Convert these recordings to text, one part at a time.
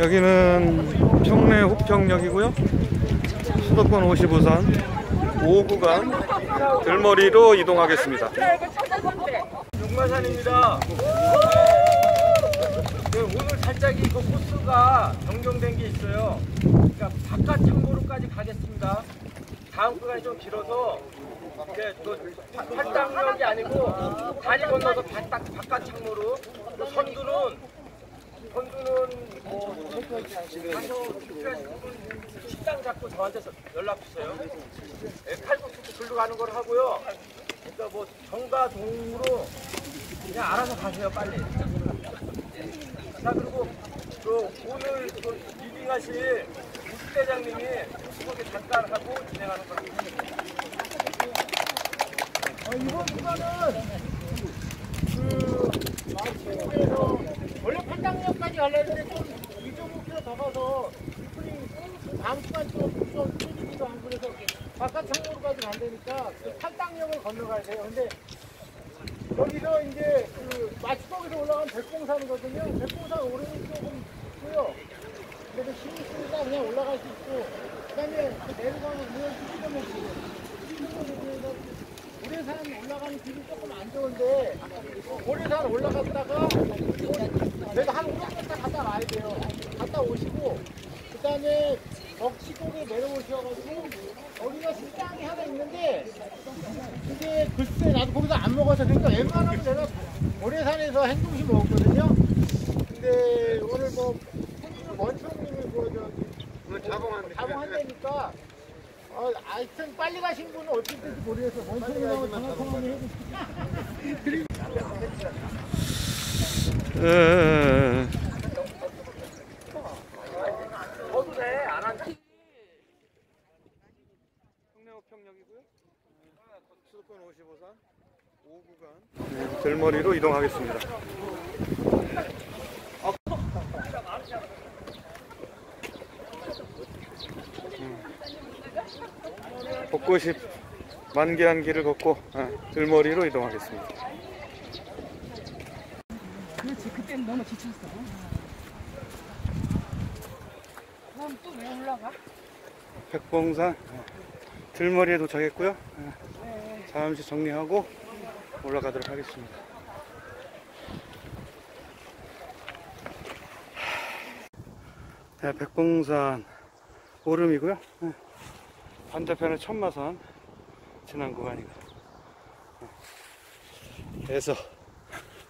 여기는 평내 호평역이고요. 수도권 55선 5구간 들머리로 이동하겠습니다. 용마산입니다. 네, 오늘 살짝 이거 코스가 변경된 게 있어요. 그러니까 바깥 창고로까지 가겠습니다. 다음 구간이 좀 길어서 이제 또 팔당역이 아니고 다리 건너서 바깥, 바깥 창고로 또 선두는 선두는 뭐 가서 식당 잡고 저한테 연락 주세요. 네, 칼국수 글로 가는 걸 하고요. 그러니까 뭐 정가 동으로 그냥 알아서 가세요 빨리. 자 그리고 그 오늘 그 리빙하실 부대장님이 소개 잠깐 하고 진행하는 겁니다. 어, 이번 구간은 그 팔당역까지 가려는데 좀 2.5km 더 가서 스프링 다음 시간 좀좀 뚫리기도 하고 그래서 바깥 창고로까지 간다니까 그 돼요. 근데 여기서 이제 그 마치동에서 올라간 백봉산이거든요. 백봉산 오르는 조금 있고요. 그래도 힘이 있으니까 그냥 올라갈 수 있고 그다음에 그 내려가는 우연 수리점에서 고래산 올라가는 길이 조금 안 좋은데 고래산 올라갔다가 그래도 한 500m 갔다 와야 돼요. 갔다 오시고 그다음에 덕시동에 내려오셔가지고 여기가 식당이 하나 있는데 이게 글쎄 나도 거기서 안 먹어서 그러니까 웬만하면 내가 고래산에서 행동시 먹었거든요. 근데 오늘 뭐 원청님이 뭐 저기 자봉한다니까 어, 하여튼 빨리 가신 분은 어떻게 될지 모르겠어. 원청님하고 전화 통화를 해보시죠. 에, 저도 한. 평내호평역이고요. 수도권 55선 5구간 들머리로 이동하겠습니다. 음. 벚꽃이 만개한 길을 걷고 아, 들머리로 이동하겠습니다. 그렇지 그때는 너무 지쳤어 그럼 또 왜 올라가? 백봉산 아, 들머리에 도착했고요. 아, 잠시 정리하고 올라가도록 하겠습니다. 네, 백봉산 오름이고요. 네, 반대편은 천마산 지난. 네, 그래서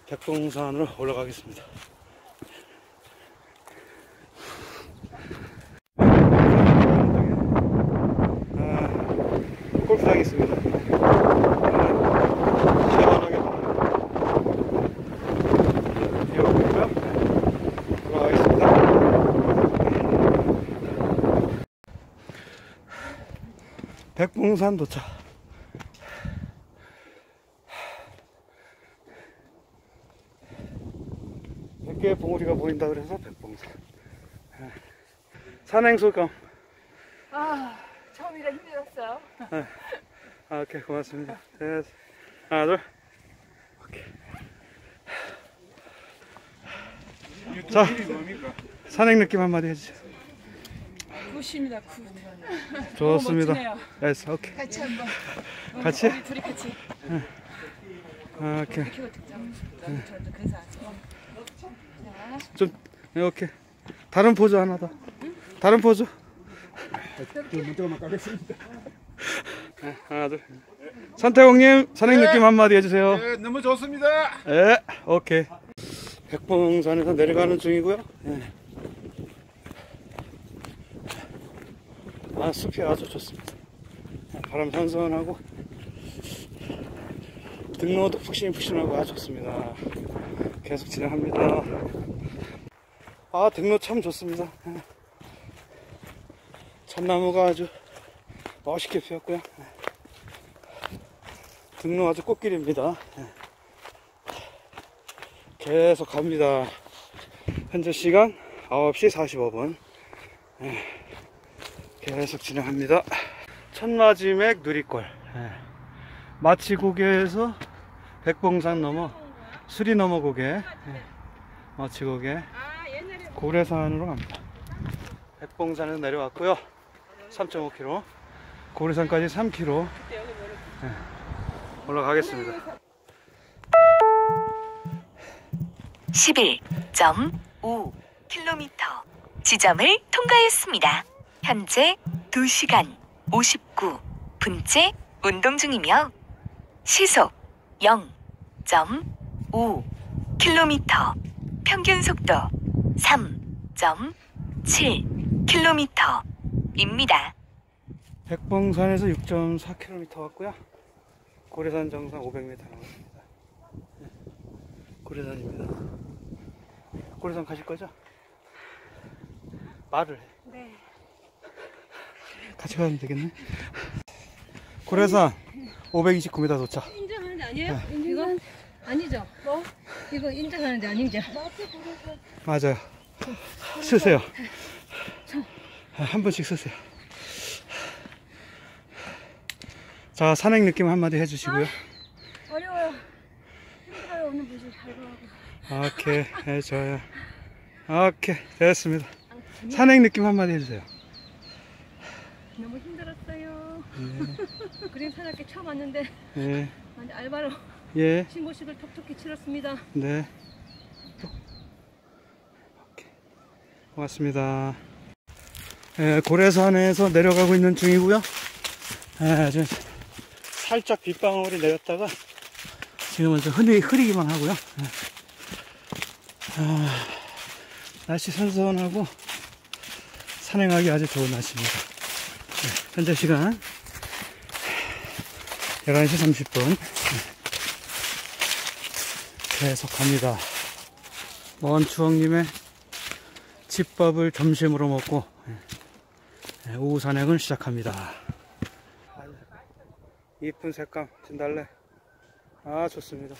백봉산으로 올라가겠습니다. 아, 골프장이 있습니다. 시원하게 뛰어오고 있고요. 올라가겠습니다. 백봉산 도착. 몇 개의 봉우리가 보인다 그래서 백봉산. 산행 소감. 아 처음이라 힘들었어요 아, 오케이, 고맙습니다. 네, 하나, 둘. 오케이. 자, 산행 느낌 한마디 해주세요. good입니다 good 좋습니다. 됐어, 오케이. 같이 한번 같이? 우리 둘이 같이 아, 오케이. 키워 근사하죠 좀, 네, 오케이. 다른 포즈 하나 더. 다른 포즈. 네, 하나, 둘. 선태공님, 산행 느낌 한마디 해주세요. 네, 너무 좋습니다. 예, 오케이. 백봉산에서 내려가는 중이고요. 예. 아, 숲이 아주 좋습니다. 예, 바람 선선하고 등로도 푹신푹신하고 아주 좋습니다. 계속 진행합니다. 아, 등로 참 좋습니다. 예. 참나무가 아주 멋있게 피었고요. 예. 등로 아주 꽃길입니다. 예. 계속 갑니다. 현재 시간 9시 45분. 예, 계속 진행합니다. 천마지맥 누리골. 예, 마치고개에서 백봉산 넘어 수리 넘어 고개. 예, 마치고개 고래산으로 갑니다. 백봉산에서 내려왔고요. 3.5km. 고리산까지 3km. 네, 올라가겠습니다. 11.5km 지점을 통과했습니다. 현재 2시간 59분째 운동 중이며 시속 0.5km 평균 속도 3.7km입니다. 백봉산에서 6.4km 왔고요. 고래산 정상 500m 남았습니다. 네, 고래산입니다. 고래산 가실 거죠? 말을 해. 네. 같이 가면 되겠네. 고래산 529m 도착. 인정하는 데 아니에요? 이거 아니죠? 뭐? 이거 인정하는 데 아니죠? 맞아요. 쓰세요. 아, 한 번씩 쓰세요. 자, 산행 느낌 한마디 해주시고요. 어려워요. 힘들어요. 오늘 무슨 잘 가고. 오케이, 네, 좋아요. 오케이, 됐습니다. 산행 느낌 한마디 해주세요. 너무 힘들었어요. 그림 산악회 처음 왔는데 예, 완전 알바로 예, 신고식을 톡톡히 치렀습니다. 네. 오케이. 고맙습니다. 예, 고래산에서 내려가고 있는 중이고요. 예, 지금 살짝 빗방울이 내렸다가 지금은 좀 흐리, 흐리기만 하고요. 예. 아, 날씨 선선하고 산행하기 아주 좋은 날씨입니다. 예, 현재 시간 11시 30분. 계속 갑니다. 먼 추억님의 집밥을 점심으로 먹고 오후 산행을 시작합니다. 이쁜 색감 진달래 아 좋습니다.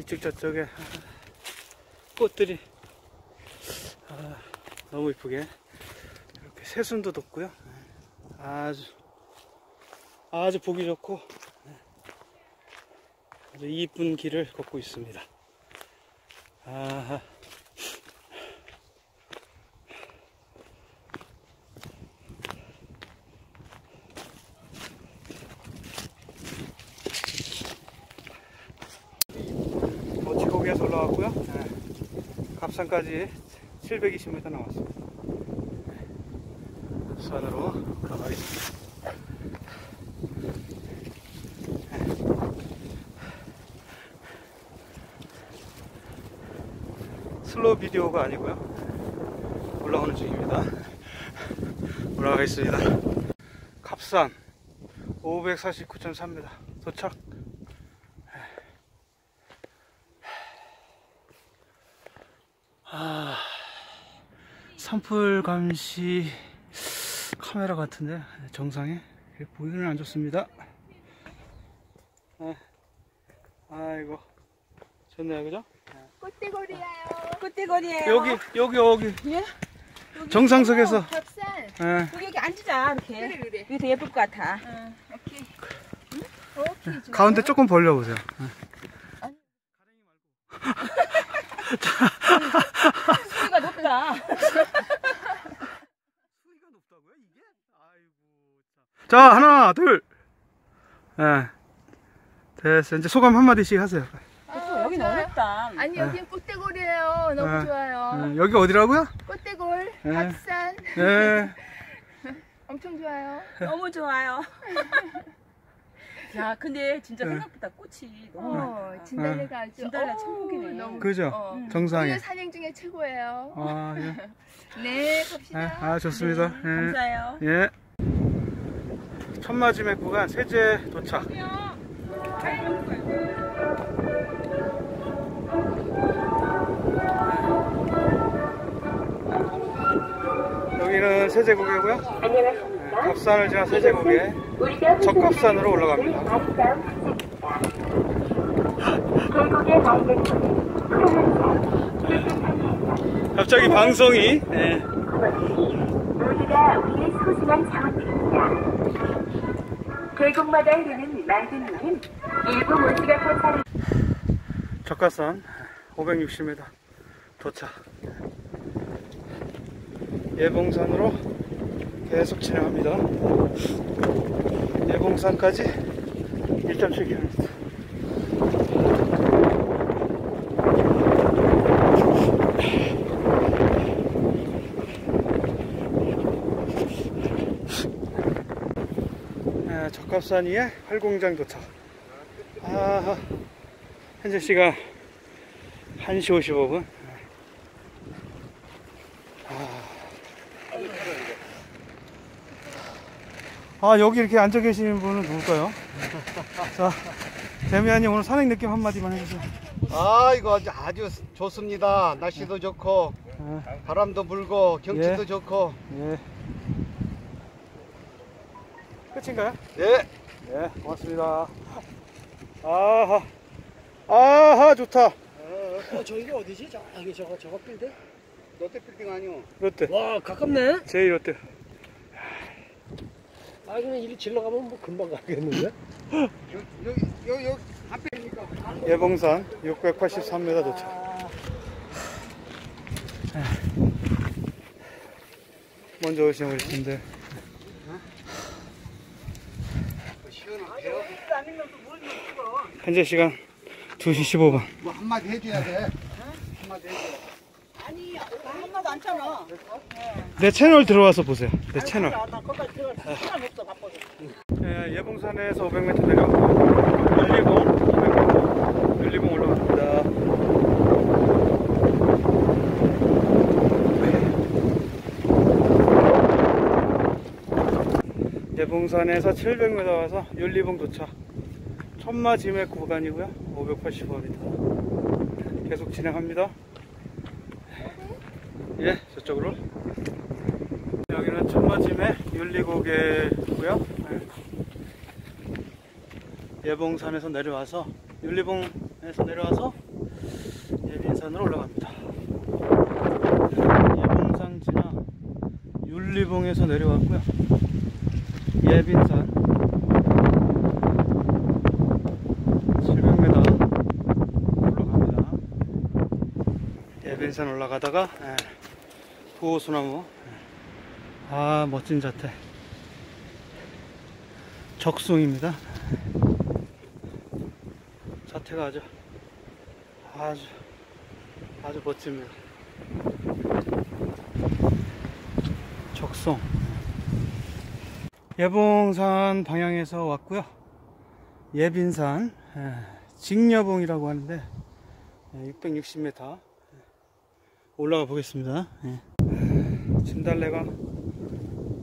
이쪽 저쪽에 꽃들이 아, 너무 이쁘게 이렇게 새순도 돋고요. 아주 아주 보기 좋고 아주 이쁜 길을 걷고 있습니다. 아하. 모치고기에서 올라왔고요. 네. 갑산까지 720m 남았습니다. 산으로 올라가겠습니다. 슬로우 비디오가 아니고요. 올라오는 중입니다. 올라가겠습니다. 갑산 549.3m 도착. 산불 감시 카메라 같은데 정상에 보기는 안 좋습니다. 아, 아이고 좋네요, 그죠? 꽃대거리예요. 여기 여기 여기 예? 정상석에서 겹살. 예. 여기 여기 앉자 이렇게. 그래 그래. 이게 더 예쁠 것 같아. 오케이. 오케이. 좋아. 가운데 조금 벌려보세요. 소 리가 높다. 자 하나 둘. 예. 됐어 이제 소감 한 마디씩 하세요. 여기는 어렵다. 아니 여긴 꽃대골이에요. 너무 네. 좋아요. 예, 여기 어디라고요? 꽃대골, 네. 합산 예. 엄청 좋아요. 너무 좋아요. 야, 근데 진짜 네. 생각보다 꽃이 너무 어, 진달래가 아주 진달래 천국이네. 너무 그죠? 어. 정상에. 오늘 산행 중에 최고예요. 아 예. 네, 예, 갑시다. 아 좋습니다. 예. 감사해요. 예. 천마지맥 구간 세제 도착. 여기는 세제국이고요. 네, 갑산을 지나 세제국에 적갑산으로 올라갑니다. 갑자기 방송이 네. 모두가 우리의 소중한 자원들입니다. 계곡마다 흐르는 맑은 물은 일부 모시가 포차를 적갑산 560m 도착. 예봉산으로 계속 진행합니다. 예봉산까지 1.7km. 아, 위에 활공장 도착. 아, 현재 시간 1시 55분. 아, 여기 이렇게 앉아 계시는 분은 누굴까요? 자, 재미안님 오늘 산행 느낌 한마디만 해주세요. 아 이거 아주, 아주 좋습니다. 날씨도 좋고 아, 바람도 불고 경치도 예. 좋고 예. 끝인가요? 예. 예, 고맙습니다. 아하, 아하, 좋다. 어, 저기가 어디지? 저기 저거 저거 빌드? 롯데 빌딩 아니요. 롯데, 와 가깝네. 제이 롯데. 아 그냥 이리 질러 가면 뭐 금방 가겠는데? 여기 여기 여기 앞에니까. 예봉산 683m 도착. 먼저 오신 우리 분들. 현재 시간 2시 15분. 뭐 한마디 해줘야 돼. 한마디 해줘. 한마도 안 쳐놔. 내 채널 들어와서 보세요. 내 채널. 예, 예봉산에서 500m 내려가고 윤리봉 500m 윤리봉 올라갑니다. 예봉산에서 700m 와서 윤리봉 도착. 천마 지맥 구간이고요. 585m. 계속 진행합니다. 예, 저쪽으로. 여기는 천마짐의 윤리고개고요. 예. 예봉산에서 내려와서 윤리봉에서 내려와서 예빈산으로 올라갑니다. 예봉산 지나 윤리봉에서 내려왔고요. 예빈산 700m 올라갑니다. 예빈산 올라가다가 예, 구호소나무. 아 멋진 자태. 적송입니다. 자태가 아주 아주 아주 멋집니다. 적송. 예봉산 방향에서 왔고요. 예빈산 예, 직녀봉이라고 하는데 660m 올라가 보겠습니다 예. 진달래가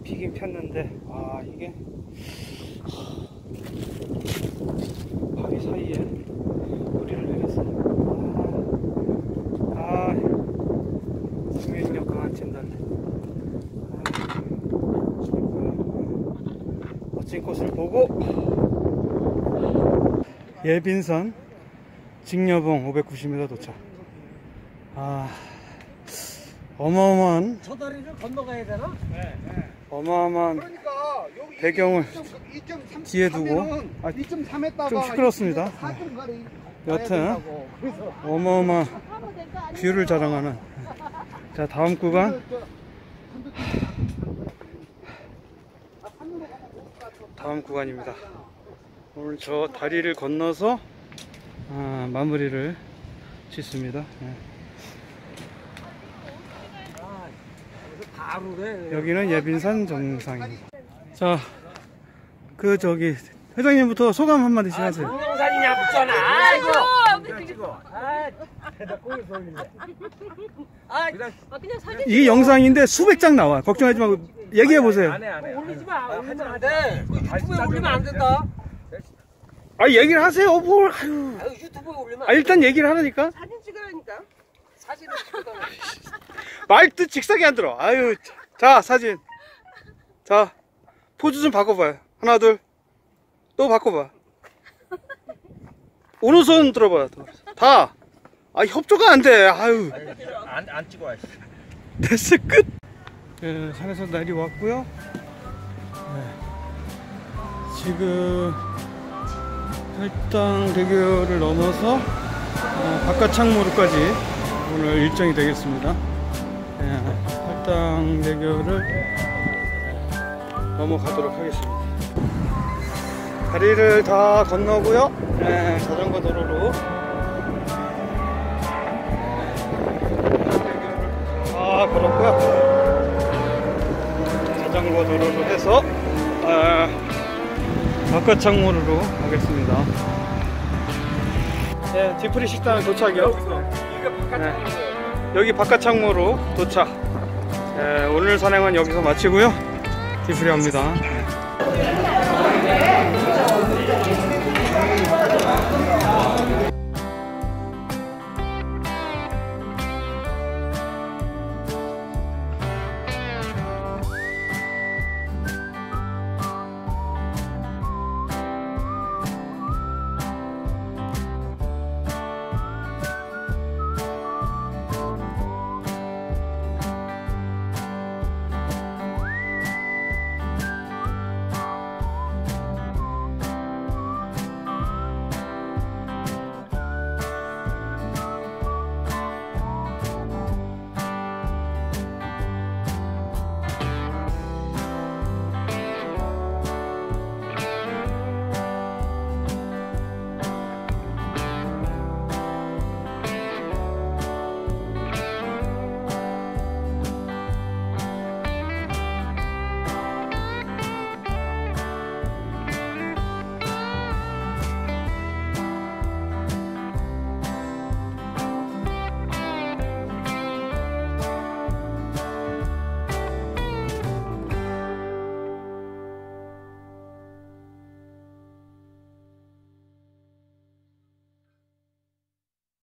피긴 폈는데 아 이게 바위 사이에 뿌리를 내렸어요 아 생명력 강한 진달래 아. 멋진 꽃을 보고 예빈선 직녀봉 590m 도착 아 어마어마한 저 다리를 건너가야 되나? 어마어마한 그러니까 배경을 2.3 뒤에 두고 아, 2.3에다가 좀 시끄럽습니다. 여튼 어마어마한 view를 자랑하는 자 다음 구간 다음 구간입니다 오늘 저 다리를 건너서 아, 마무리를 짓습니다 예. 바로래. 여기는 예빈산 정상입니다 자 그 저기 회장님부터 소감 한마디씩 하세요 동영상이냐 붙잖아. 아이고. 아, 올리네. 아, 그냥 사진 이게 영상인데 수백 장 나와 걱정하지 말고 얘기해 보세요 안 해, 안 해. 올리지 마. 올리면 안 돼. 그 유튜브에 올리면 안 된다. 아 얘기를 하세요 뭘 아유 아유, 유튜브에 올리면 아 일단 얘기를 하라니까 사진 찍으라니까. 사진을 찍거든. 말도 직사기 안 들어. 아유 자 사진. 자 포즈 좀 바꿔봐요. 하나 둘. 또 바꿔봐. 오른손 들어봐요 다 아 협조가 안 돼. 아유. 안, 안 찍어. 됐어 끝. 예, 산에서 내려왔고요. 네. 지금 팔당 대교를 넘어서 어, 바깥 창모로까지 오늘 일정이 되겠습니다. 예, 팔당대교를 넘어가도록 하겠습니다. 다리를 다 건너고요. 예, 자전거 도로로 다 걸었고요. 자전거 도로로 해서 아, 바깥 창모루로 가겠습니다. 네, 뒤풀이 식당 도착이요. 네, 여기 바깥 창모루 도착. 네, 오늘 산행은 여기서 마치고요. 뒤풀이 합니다.